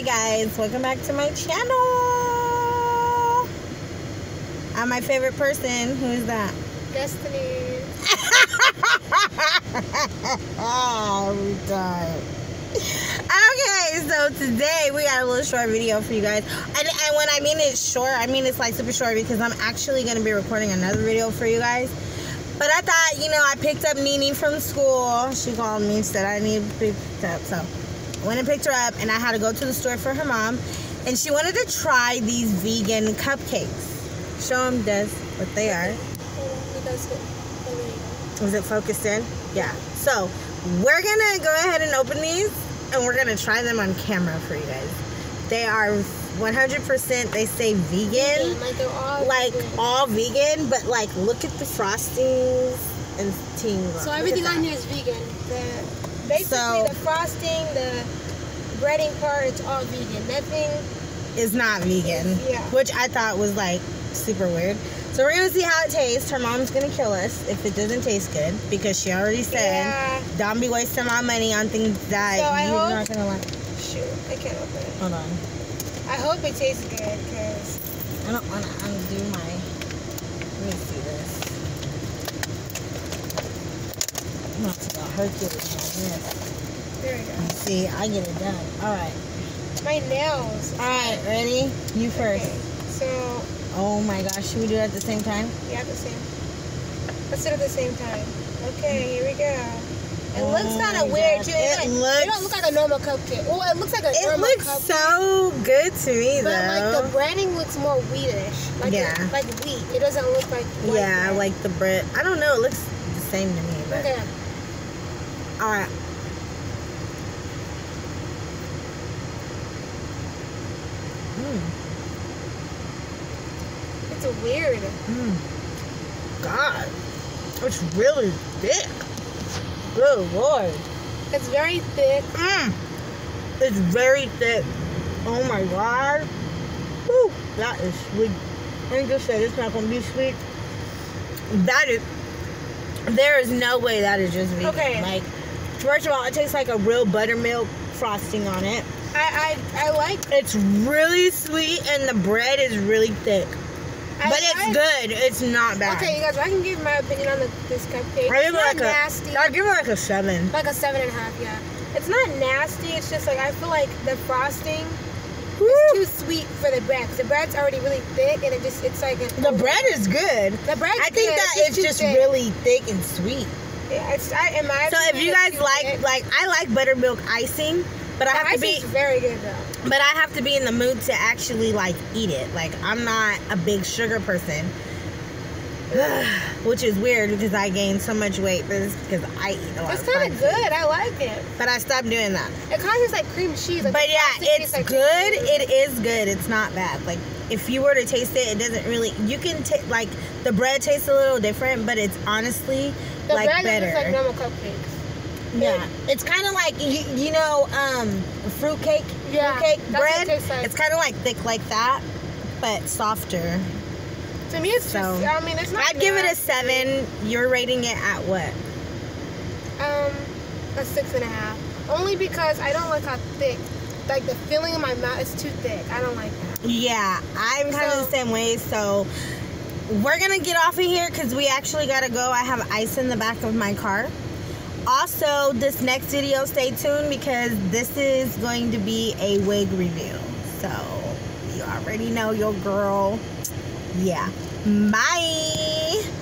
Hi guys, welcome back to my channel. I'm my favorite person. Who is that? Destiny. we died. Okay, so today we got a little short video for you guys. And, and when I mean it's short, I mean it's like super short because I'm actually going to be recording another video for you guys. But I thought, you know, I picked up Nene from school. She called me, said I need to be picked up. So went and picked her up, and I had to go to the store for her mom. And she wanted to try these vegan cupcakes. Show them, Des, what they are. Was it focused in? Yeah. So we're going to go ahead and open these, and we're going to try them on camera for you guys. They are 100% they say vegan, like they're all like vegan. all vegan, but like look at the frostings and things. So everything on here is vegan. The basically So- the frosting, the breading part, it's all vegan. Nothing. is not vegan, Yeah. which I thought was like super weird. So we're gonna see how it tastes. Her mom's gonna kill us if it doesn't taste good because she already said Yeah. don't be wasting my money on things that So you're not gonna like. Shoot, I can't open it. Hold on, I hope it tastes good because I don't want to undo my. Let me see this. I'm not to Hercules on this. there we go. See, I get it done. All right. My nails. All right, ready? You first. Okay. So Oh my gosh, should we do it at the same time? yeah, the same. Let's do it at the same time. Okay, mm. here we go. It Oh looks kind my of weird too. it looks- it don't look like a normal cupcake. Well, it looks like a It normal looks cupcake. so good to me, But though. But like the breading looks more wheatish. Like Yeah. it- like wheat. It doesn't look like yeah, bread. like the bread. I don't know. It looks the same to me, but Okay. All right. Mm, It's weird. mm. God, it's really thick. Good lord. It's very thick. Mm. It's very thick. Oh my god. Woo, that is sweet. I just said it's not gonna be sweet. That is. There is no way that is just vegan. Okay. Like, first of all, it tastes like a real buttermilk frosting on it. I I, I like. It's really sweet and the bread is really thick. I but it's like- good. It's not bad. Okay, you guys, I can give my opinion on the, this cupcake. I give It's it not like nasty. a. I give it like a seven. like a seven and a half, yeah. It's not nasty. It's just like I feel like the frosting Woo. is too sweet for the bread. 'cause the bread's already really thick, and it just it's like The bread is good. The bread. I think good, that it's it's just thick. really thick and sweet. It's I, So if you guys like thick. like I like buttermilk icing, but I have to be very good though. but I have to be in the mood to actually like eat it. Like I'm not a big sugar person. Which is weird because I gained so much weight, but it's because I eat a lot. It's kind of good. I like it. But I stopped doing that. It kind of tastes like cream cheese. Like But yeah, it's like good. It is good. It's not bad. Like if you were to taste it, it doesn't really. You can taste like the bread tastes a little different, but it's honestly The like bread better. is like normal cupcakes. Yeah, it's kind of like you, you know, um, fruitcake, Yeah, fruitcake what it bread. like. It's kind of like thick like that, but softer. To me, it's So, just. I mean, it's not. I'd give it a seven. You're rating it at what? Um, a six and a half. Only because I don't like how thick. Like the feeling in my mouth is too thick. I don't like that. Yeah, I'm kind of the same way. So we're gonna get off of here because we actually gotta go. I have ice in the back of my car. Also, this next video, stay tuned because this is going to be a wig review. So you already know your girl yeah. Bye.